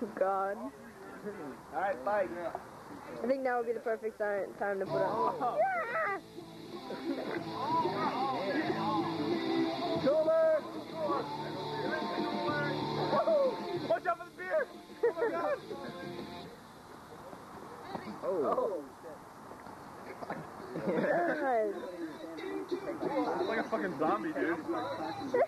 Oh, god. All right, fight. I think now would be the perfect time, to put on. Yeah! Cooler! Woo! Watch out for the beer! Oh my god! Oh. God. It's like a fucking zombie, dude.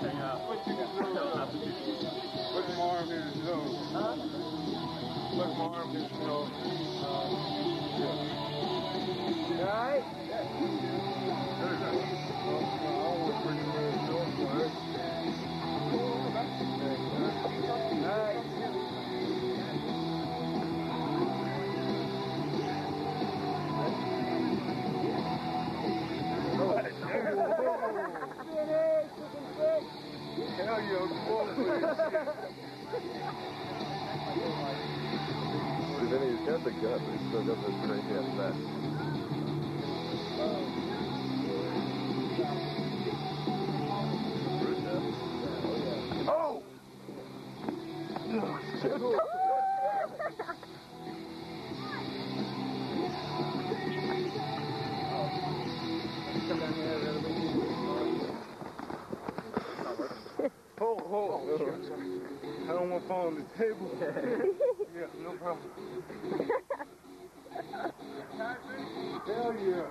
keep hanging out. Put Then he's got the gut, but he's still got this crazy ass back. Oh! oh Hold, gonna fall on the table. yeah, no problem. Hell yeah.